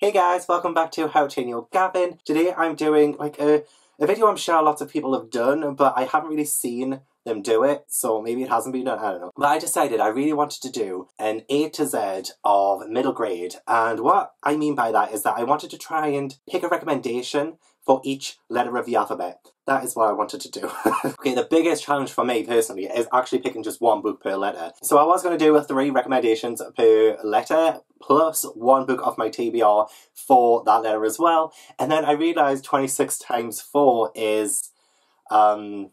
Hey guys, welcome back to How to Know Gavin. Today I'm doing like a, a video I'm sure lots of people have done, but I haven't really seen them do it, so maybe it hasn't been done, I don't know. But I decided I really wanted to do an A to Z of middle grade, and what I mean by that is that I wanted to try and pick a recommendation for each letter of the alphabet. That is what I wanted to do. okay, the biggest challenge for me personally is actually picking just one book per letter. So I was going to do three recommendations per letter, plus one book off my TBR for that letter as well. And then I realised 26 times 4 is um,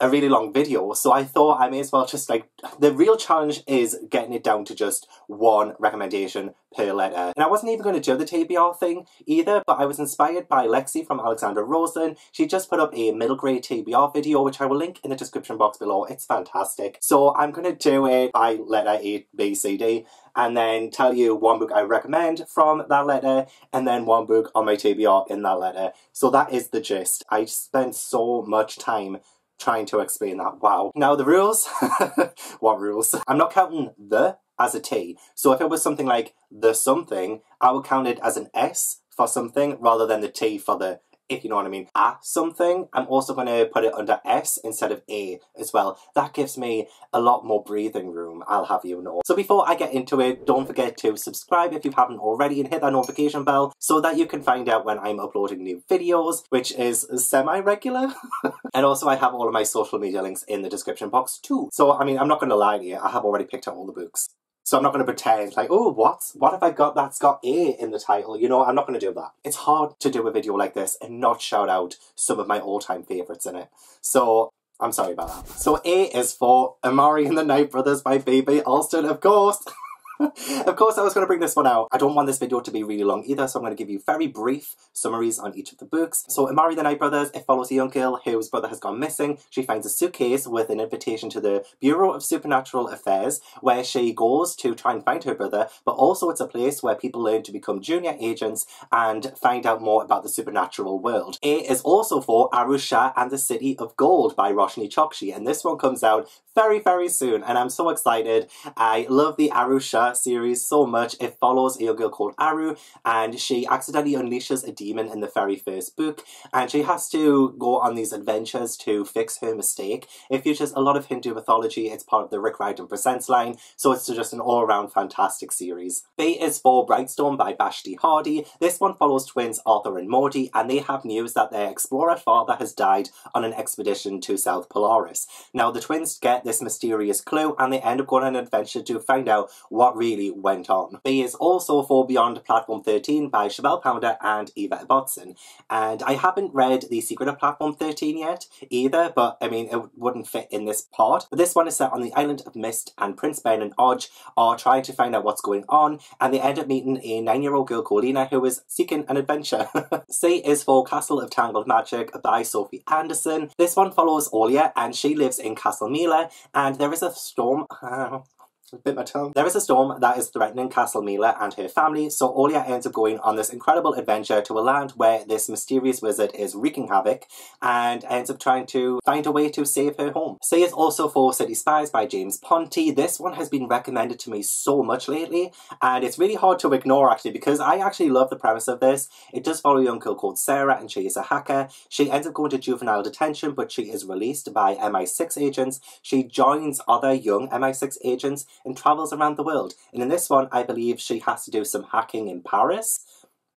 a really long video, so I thought I may as well just like the real challenge is getting it down to just one recommendation per letter. And I wasn't even going to do the TBR thing either, but I was inspired by Lexi from Alexandra Roselyn. She just put up a middle grade TBR video, which I will link in the description box below. It's fantastic. So I'm going to do it by letter A, B, C, D, and then tell you one book I recommend from that letter, and then one book on my TBR in that letter. So that is the gist. I spent so much time trying to explain that. Wow. Now the rules. what rules? I'm not counting the as a T. So if it was something like the something, I would count it as an S for something rather than the T for the if you know what I mean, a something, I'm also going to put it under S instead of A as well. That gives me a lot more breathing room, I'll have you know. So before I get into it, don't forget to subscribe if you haven't already and hit that notification bell so that you can find out when I'm uploading new videos, which is semi-regular. and also I have all of my social media links in the description box too. So, I mean, I'm not going to lie to you, I have already picked out all the books. So I'm not going to pretend like, oh, what? What have I got that's got A in the title? You know, I'm not going to do that. It's hard to do a video like this and not shout out some of my all-time favourites in it. So I'm sorry about that. So A is for Amari and the Night Brothers by B.B. Alston, of course. of course, I was going to bring this one out. I don't want this video to be really long either, so I'm going to give you very brief summaries on each of the books. So, Amari the Night Brothers, it follows a young girl whose brother has gone missing. She finds a suitcase with an invitation to the Bureau of Supernatural Affairs, where she goes to try and find her brother, but also it's a place where people learn to become junior agents and find out more about the supernatural world. It is also for Aru Shah and the City of Gold by Roshani Chokshi, and this one comes out very, very soon, and I'm so excited. I love the Aru Shah series so much. It follows a girl called Aru, and she accidentally unleashes a demon in the very first book, and she has to go on these adventures to fix her mistake. It features a lot of Hindu mythology. It's part of the Rick Riordan Presents line, so it's just an all-around fantastic series. B is for Brightstorm by Vashti Hardy. This one follows twins Arthur and Morty, and they have news that their explorer father has died on an expedition to South Polaris. Now, the twins get this mysterious clue and they end up going on an adventure to find out what really went on. B is also for Beyond Platform 13 by Sibéal Pounder and Eva Ibbotson. And I haven't read The Secret of Platform 13 yet either, but I mean, it wouldn't fit in this part. But this one is set on the island of Mist and Prince Ben and Odge are trying to find out what's going on and they end up meeting a nine-year-old girl called Lena who is seeking an adventure. C is for Castle of Tangled Magic by Sophie Anderson. This one follows Olia and she lives in Castlemaine and there is a storm. Bit my tongue. There is a storm that is threatening Castle Mila and her family, so Olia ends up going on this incredible adventure to a land where this mysterious wizard is wreaking havoc and ends up trying to find a way to save her home. C is also for City Spies by James Ponti. This one has been recommended to me so much lately, and it's really hard to ignore actually because I actually love the premise of this. It does follow a young girl called Sarah and she is a hacker. She ends up going to juvenile detention, but she is released by MI6 agents. She joins other young MI6 agents and travels around the world. And in this one, I believe she has to do some hacking in Paris.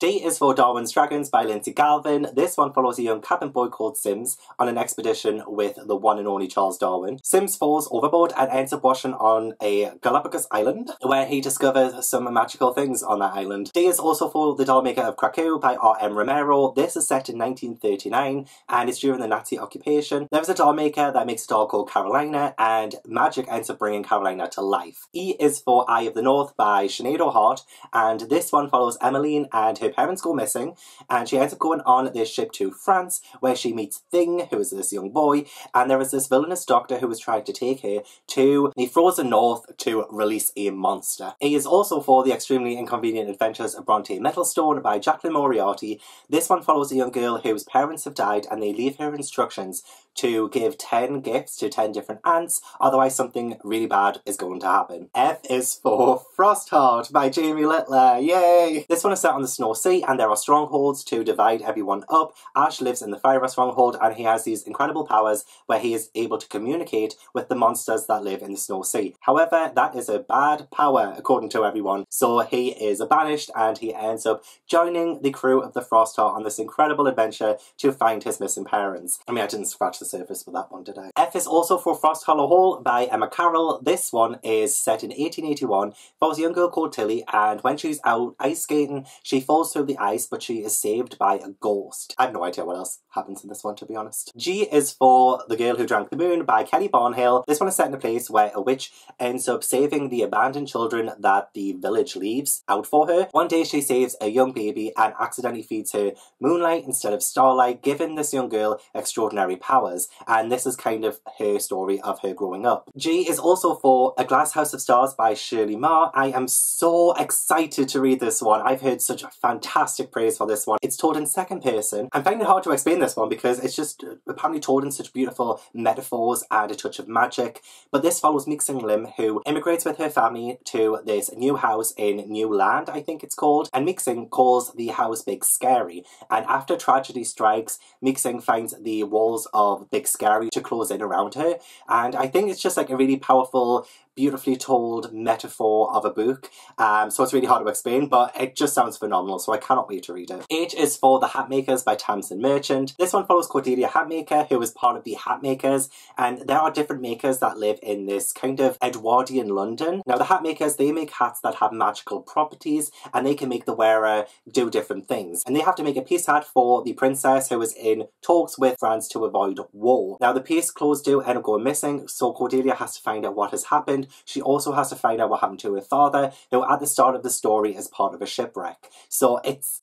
D is for Darwin's Dragons by Lindsay Galvin. This one follows a young cabin boy called Sims on an expedition with the one and only Charles Darwin. Sims falls overboard and ends up washing on a Galapagos island where he discovers some magical things on that island. D is also for The Doll Maker of Krakow by R.M. Romero. This is set in 1939 and it's during the Nazi occupation. There's a doll maker that makes a doll called Karolina and magic ends up bringing Karolina to life. E is for Eye of the North by Sinead O'Hart and this one follows Emmeline and her parents go missing, and she ends up going on this ship to France, where she meets Thing, who is this young boy, and there is this villainous doctor who is trying to take her to the frozen north to release a monster. It is also for The Extremely Inconvenient Adventures of Bronte Mettlestone by Jaclyn Moriarty. This one follows a young girl whose parents have died, and they leave her instructions to give 10 gifts to 10 different ants, otherwise something really bad is going to happen. F is for Frostheart by Jamie Littler, yay! This one is set on the Snow Sea and there are strongholds to divide everyone up. Ash lives in the Fire Stronghold and he has these incredible powers where he is able to communicate with the monsters that live in the Snow Sea. However, that is a bad power according to everyone, so he is banished and he ends up joining the crew of the Frostheart on this incredible adventure to find his missing parents. I mean, I didn't scratch the surface with that one, I? F is also for Frost Hollow Hall by Emma Carroll. This one is set in 1881, follows a young girl called Tilly, and when she's out ice skating, she falls through the ice, but she is saved by a ghost. I have no idea what else happens in this one, to be honest. G is for The Girl Who Drank the Moon by Kelly Barnhill. This one is set in a place where a witch ends up saving the abandoned children that the village leaves out for her. One day she saves a young baby and accidentally feeds her moonlight instead of starlight, giving this young girl extraordinary powers. And this is kind of her story of her growing up. G is also for A Glass House of Stars by Shirley Marr. I am so excited to read this one. I've heard such fantastic praise for this one. It's told in second person. I'm finding it hard to explain this one because it's just uh, apparently told in such beautiful metaphors and a touch of magic. But this follows Meixing Lim, who immigrates with her family to this new house in New Land, I think it's called. And Meixing calls the house Big Scary. And after tragedy strikes, Meixing finds the walls of Big Scary to close in around her. And I think it's just like a really powerful beautifully told metaphor of a book. Um, so it's really hard to explain, but it just sounds phenomenal, so I cannot wait to read it. H is for The Hatmakers by Tamzin Merchant. This one follows Cordelia Hatmaker, who is part of the Hatmakers, and there are different makers that live in this kind of Edwardian London. Now, the Hatmakers, they make hats that have magical properties, and they can make the wearer do different things. And they have to make a peace hat for the princess who is in talks with France to avoid war. Now, the peace clothes do end up going missing, so Cordelia has to find out what has happened she also has to find out what happened to her father, who at the start of the story is part of a shipwreck. So it's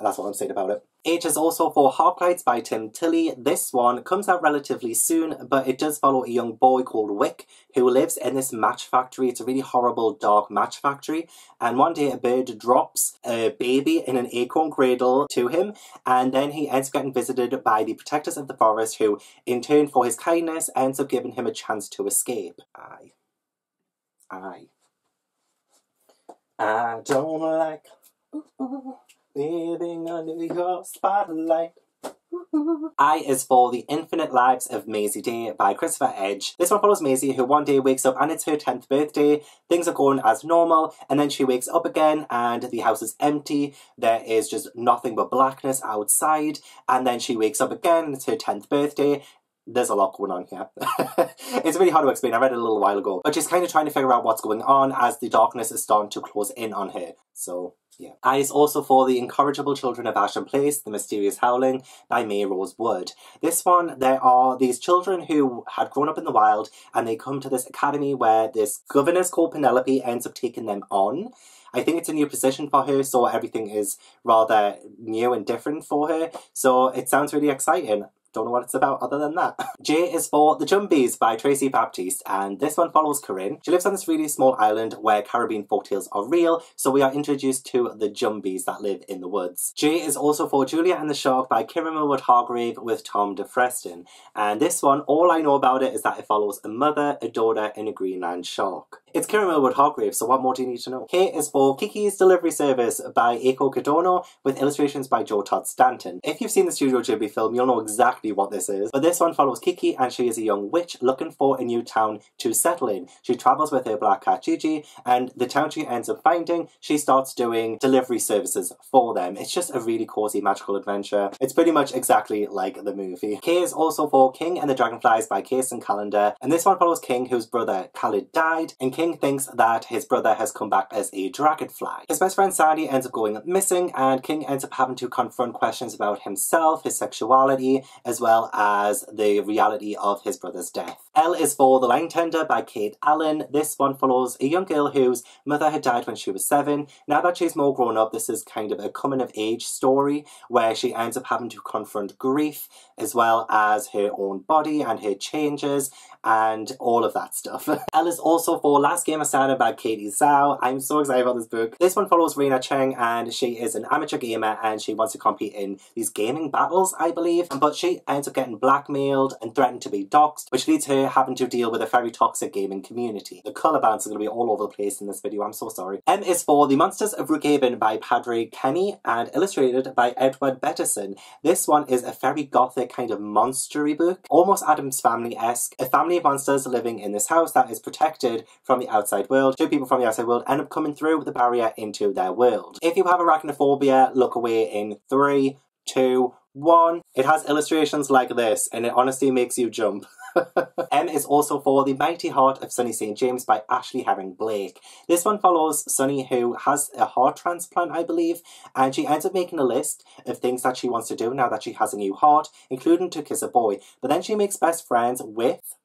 that's what I'm saying about it. H is also for Harklights by Tim Tilley. This one comes out relatively soon, but it does follow a young boy called Wick who lives in this match factory. It's a really horrible, dark match factory. And one day a bird drops a baby in an acorn cradle to him, and then he ends up getting visited by the protectors of the forest, who, in turn for his kindness, ends up giving him a chance to escape. Aye. I. I don't like living under your spotlight. I is for The Infinite Lives of Maisie Day by Christopher Edge. This one follows Maisie, who one day wakes up and it's her 10th birthday. Things are going as normal, and then she wakes up again and the house is empty. There is just nothing but blackness outside, and then she wakes up again, it's her 10th birthday, there's a lot going on here. it's really hard to explain. I read it a little while ago. But she's kind of trying to figure out what's going on as the darkness is starting to close in on her. So, yeah. I is also for The Incorrigible Children of Ashton Place, The Mysterious Howling by Maryrose Wood. This one, there are these children who had grown up in the wild and they come to this academy where this governess called Penelope ends up taking them on. I think it's a new position for her, so everything is rather new and different for her. So it sounds really exciting. Don't know what it's about other than that. J is for The Jumbies by Tracey Baptiste, and this one follows Corinne. She lives on this really small island where Caribbean folktales are real, so we are introduced to the Jumbies that live in the woods. J is also for Julia and the Shark by Kiran Millwood Hargrave with Tom de Freston, and this one, all I know about it is that it follows a mother, a daughter, and a Greenland shark. It's Kiran Millwood Hargrave, so what more do you need to know? K is for Kiki's Delivery Service by Eiko Kadono with illustrations by Joe Todd Stanton. If you've seen the Studio Ghibli film, you'll know exactly what this is. But this one follows Kiki and she is a young witch looking for a new town to settle in. She travels with her black cat Gigi and the town she ends up finding, she starts doing delivery services for them. It's just a really cozy magical adventure. It's pretty much exactly like the movie. K is also for King and the Dragonflies by Kacen Callender and this one follows King whose brother Khalid died and King thinks that his brother has come back as a dragonfly. His best friend Sandy ends up going missing and King ends up having to confront questions about himself, his sexuality, as well as the reality of his brother's death. L is for The Line Tender by Kate Allen. This one follows a young girl whose mother had died when she was seven. Now that she's more grown up, this is kind of a coming of age story where she ends up having to confront grief as well as her own body and her changes and all of that stuff. L is also for Last Gamer Standing by Katie Zhao. I'm so excited about this book. This one follows Rena Cheng and she is an amateur gamer and she wants to compete in these gaming battles, I believe. But she ends up getting blackmailed and threatened to be doxxed, which leads her having to deal with a very toxic gaming community. The colour balance is going to be all over the place in this video, I'm so sorry. M is for The Monsters of Brookhaven by Padraig Kenny and illustrated by Edward Bettison. This one is a very gothic kind of monstery book, almost Addams Family-esque. A family of monsters living in this house that is protected from the outside world. Two people from the outside world end up coming through the barrier into their world. If you have arachnophobia, look away in three, two, one. It has illustrations like this and it honestly makes you jump. M is also for The Mighty Heart of Sunny St. James by Ashley Herring Blake. This one follows Sunny, who has a heart transplant, I believe, and she ends up making a list of things that she wants to do now that she has a new heart, including to kiss a boy. But then she makes best friends with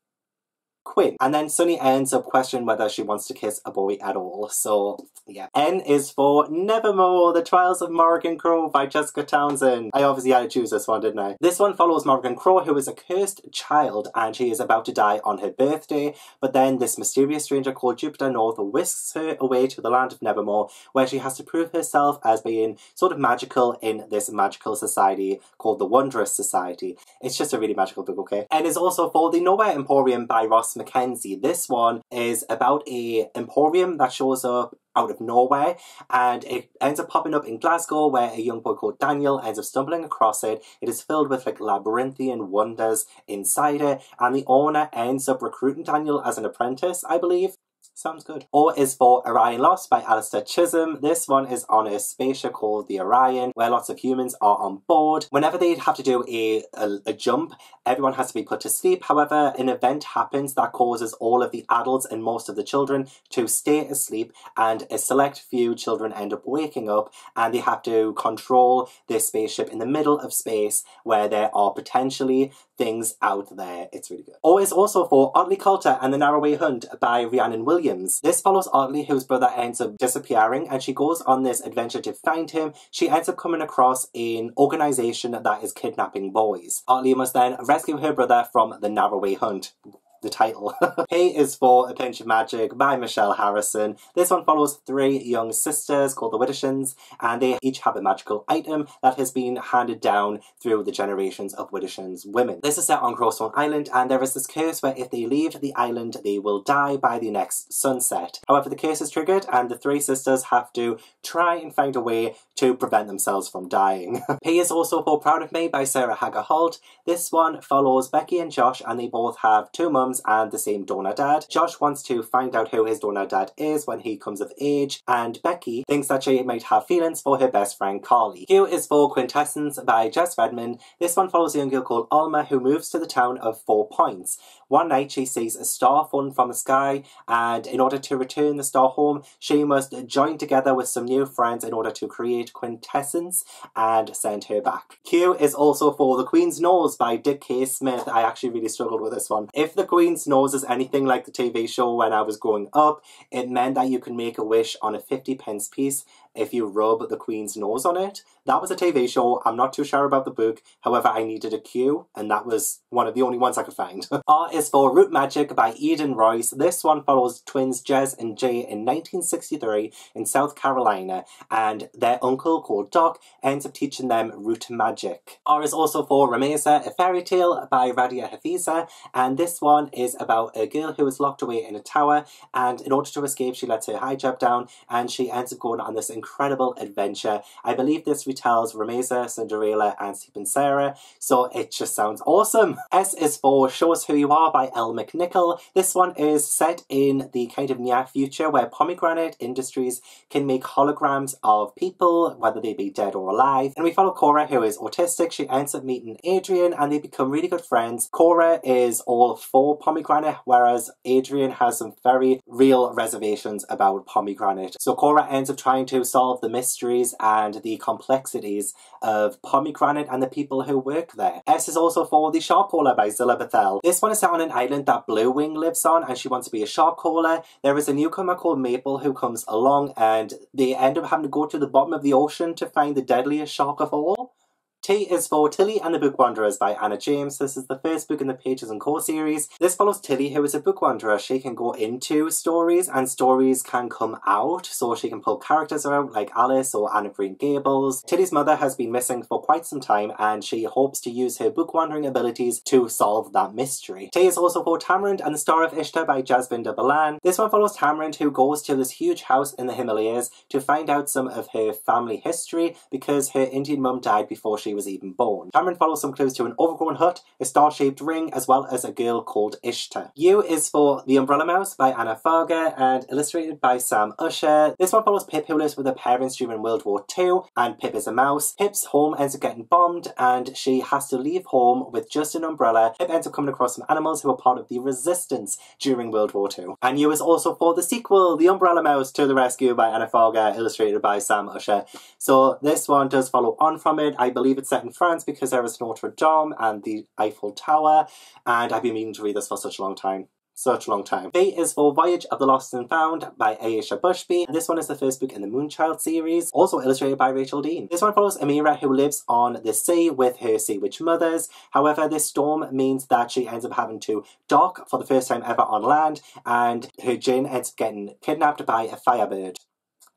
Quinn. And then Sunny ends up questioning whether she wants to kiss a boy at all. So, yeah. N is for Nevermoor, The Trials of Morrigan Crow by Jessica Townsend. I obviously had to choose this one, didn't I? This one follows Morrigan Crow, who is a cursed child, and she is about to die on her birthday, but then this mysterious stranger called Jupiter North whisks her away to the land of Nevermoor, where she has to prove herself as being sort of magical in this magical society called the Wondrous Society. It's just a really magical book, okay? N is also for The Nowhere Emporium by Ross Mackenzie. This one is about a emporium that shows up out of nowhere and it ends up popping up in Glasgow where a young boy called Daniel ends up stumbling across it. It is filled with like labyrinthian wonders inside it and the owner ends up recruiting Daniel as an apprentice, I believe. Sounds good. O is for Orion Lost by Alastair Chisholm. This one is on a spaceship called the Orion, where lots of humans are on board. Whenever they have to do a, a, a, jump, everyone has to be put to sleep. However, an event happens that causes all of the adults and most of the children to stay asleep, and a select few children end up waking up, and they have to control this spaceship in the middle of space where there are potentially things out there. It's really good. O is also for Ottilie Colter and the Narroway Hunt by Rhiannon Williams. This follows Ottilie, whose brother ends up disappearing, and she goes on this adventure to find him. She ends up coming across an organization that is kidnapping boys. Ottilie must then rescue her brother from the Narroway Hunt the title. P is for A Pinch of Magic by Michelle Harrison. This one follows three young sisters called the Widdershins, and they each have a magical item that has been handed down through the generations of Widdershins women. This is set on Crowstone Island, and there is this curse where if they leave the island, they will die by the next sunset. However, the curse is triggered, and the three sisters have to try and find a way to prevent themselves from dying. P is also for Proud of Me by Sarah Hager Holt. This one follows Becky and Josh, and they both have two mums and the same donor dad. Josh wants to find out who his donor dad is when he comes of age, and Becky thinks that she might have feelings for her best friend Carly. Q is for Quintessence by Jess Redman. This one follows a young girl called Alma who moves to the town of Four Points. One night she sees a star falling from the sky, and in order to return the star home, she must join together with some new friends in order to create Quintessence and send her back. Q is also for The Queen's Nose by Dick King-Smith. I actually really struggled with this one. If The Queen Queen's Nose is anything like the TV show when I was growing up, it meant that you can make a wish on a 50 pence piece if you rub the Queen's nose on it. That was a TV show. I'm not too sure about the book. However, I needed a cue, and that was one of the only ones I could find. R is for Root Magic by Eden Royce. This one follows twins Jez and Jay in 1963 in South Carolina, and their uncle called Doc ends up teaching them root magic. R is also for Rumaysa, a fairy tale by Radiya Hafiza, and this one is about a girl who is locked away in a tower, and in order to escape, she lets her hijab down, and she ends up going on this incredible adventure. I believe this retells Rameza, Cinderella, and Stephen Sarah, so it just sounds awesome. S is for Show Us Who You Are by Elle McNicoll. This one is set in the kind of near future where Pomegranate Industries can make holograms of people, whether they be dead or alive. And we follow Cora, who is autistic. She ends up meeting Adrian, and they become really good friends. Cora is all for Pomegranate, whereas Adrian has some very real reservations about Pomegranate. So Cora ends up trying to solve the mysteries and the complexities of Pomegranate and the people who work there. S is also for The Shark Caller by Zillah Bethell. This one is set on an island that Blue Wing lives on and she wants to be a shark caller. There is a newcomer called Maple who comes along and they end up having to go to the bottom of the ocean to find the deadliest shark of all. T is for Tilly and the Book Wanderers by Anna James. This is the first book in the Pages and Co. series. This follows Tilly, who is a book wanderer. She can go into stories and stories can come out, so she can pull characters out like Alice or Anne of Green Gables. Tilly's mother has been missing for quite some time and she hopes to use her book wandering abilities to solve that mystery. T is also for Tamarind and the Star of Ishtar by Jasbinder Bilan. This one follows Tamarind, who goes to this huge house in the Himalayas to find out some of her family history because her Indian mum died before she was even born. Cameron follows some clues to an overgrown hut, a star-shaped ring, as well as a girl called Ishtar. U is for The Umbrella Mouse by Anna Fargher and illustrated by Sam Usher. This one follows Pip who lives with her parents during World War II and Pip is a mouse. Pip's home ends up getting bombed and she has to leave home with just an umbrella. Pip ends up coming across some animals who are part of the resistance during World War II. And U is also for the sequel, The Umbrella Mouse to the Rescue by Anna Fargher, illustrated by Sam Usher. So this one does follow on from it. I believe set in France because there is Notre Dame and the Eiffel Tower, and I've been meaning to read this for such a long time such a long time. V is for Voyage of the Lost and Found by Aisha Bushby. This one is the first book in the Moonchild series, also illustrated by Rachel Dean. This one follows Amira who lives on the sea with her sea witch mothers. However, this storm means that she ends up having to dock for the first time ever on land and her Jinn ends up getting kidnapped by a firebird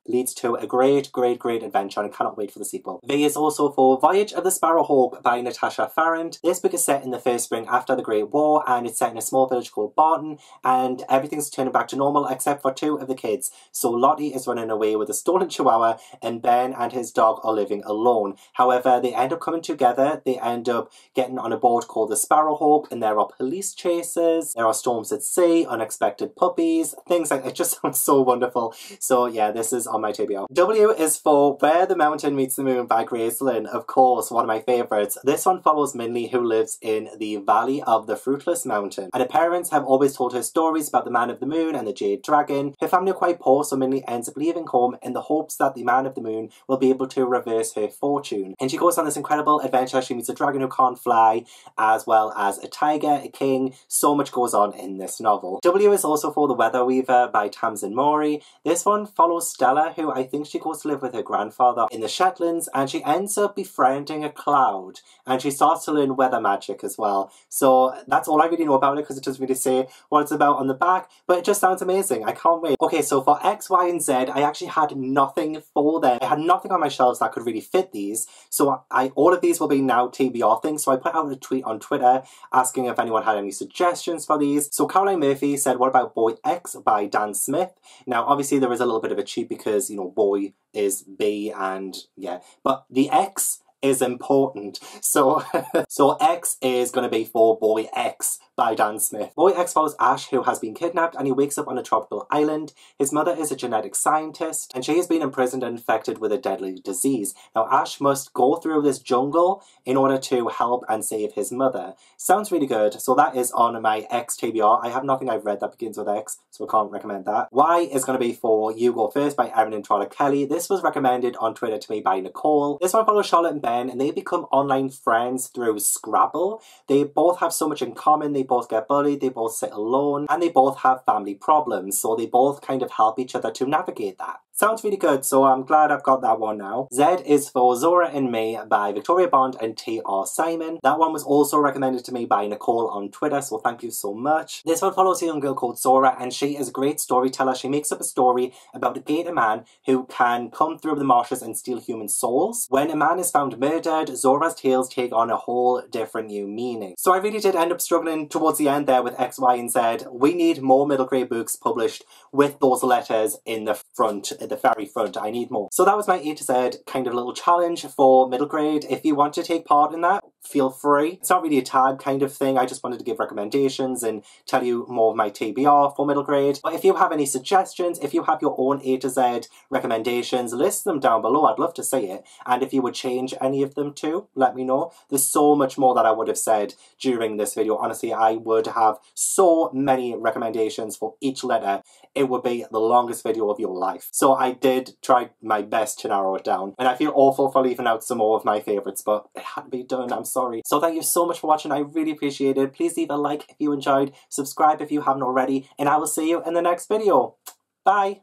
leads to a great, great, great adventure and I cannot wait for the sequel. V is also for Voyage of the Sparrowhawk by Natasha Farrant. This book is set in the first spring after the Great War and it's set in a small village called Barton and everything's turning back to normal except for two of the kids. So Lottie is running away with a stolen chihuahua and Ben and his dog are living alone. However, they end up coming together. They end up getting on a boat called the Sparrowhawk and there are police chases, there are storms at sea, unexpected puppies, things like it just sounds so wonderful. So yeah, this is on my TBR. W is for Where the Mountain Meets the Moon by Grace Lin, of course, one of my favourites. This one follows Minli who lives in the Valley of the Fruitless Mountain. And her parents have always told her stories about the Man of the Moon and the Jade Dragon. Her family are quite poor, so Minli ends up leaving home in the hopes that the Man of the Moon will be able to reverse her fortune. And she goes on this incredible adventure. She meets a dragon who can't fly, as well as a tiger, a king. So much goes on in this novel. W is also for The Weather Weaver by Tamsin Mori. This one follows Stella who I think she goes to live with her grandfather in the Shetlands, and she ends up befriending a cloud, and she starts to learn weather magic as well. So that's all I really know about it because it doesn't really say what it's about on the back, but it just sounds amazing. I can't wait. Okay, so for X, Y, and Z, I actually had nothing for them. I had nothing on my shelves that could really fit these, so I all of these will be now TBR things. So I put out a tweet on Twitter asking if anyone had any suggestions for these. So Caroline Murphy said, "What about Boy X by Dan Smith?" Now, obviously, there is a little bit of a cheat because because you know boy is B and yeah, but the X is important. So so X is going to be for boy X by Dan Smith. Boy follows Ash, who has been kidnapped and he wakes up on a tropical island. His mother is a genetic scientist and she has been imprisoned and infected with a deadly disease. Now, Ash must go through this jungle in order to help and save his mother. Sounds really good. So, that is on my X TBR. I have nothing I've read that begins with X, so I can't recommend that. Y is going to be for You Go First by Erin Entrada Kelly. This was recommended on Twitter to me by Nicole. This one follows Charlotte and Ben, and they become online friends through Scrabble. They both have so much in common. They both get bullied, they both sit alone, and they both have family problems, so they both kind of help each other to navigate that. Sounds really good, so I'm glad I've got that one now. Z is for Zora and Me by Victoria Bond and T.R. Simon. That one was also recommended to me by Nicole on Twitter, so thank you so much. This one follows a young girl called Zora, and she is a great storyteller. She makes up a story about a gator man who can come through the marshes and steal human souls. When a man is found murdered, Zora's tales take on a whole different new meaning. So I really did end up struggling towards the end there with X, Y, and Z. We need more middle grade books published with those letters in the front at the very front. I need more. So that was my A to Z kind of little challenge for middle grade. If you want to take part in that, feel free. It's not really a tag kind of thing. I just wanted to give recommendations and tell you more of my TBR for middle grade. But if you have any suggestions, if you have your own A to Z recommendations, list them down below. I'd love to see it. And if you would change any of them too, let me know. There's so much more that I would have said during this video. Honestly, I would have so many recommendations for each letter. It would be the longest video of your life. So I did try my best to narrow it down. And I feel awful for leaving out some more of my favourites, but it had to be done. I'm sorry. So thank you so much for watching. I really appreciate it. Please leave a like if you enjoyed, subscribe if you haven't already, and I will see you in the next video. Bye!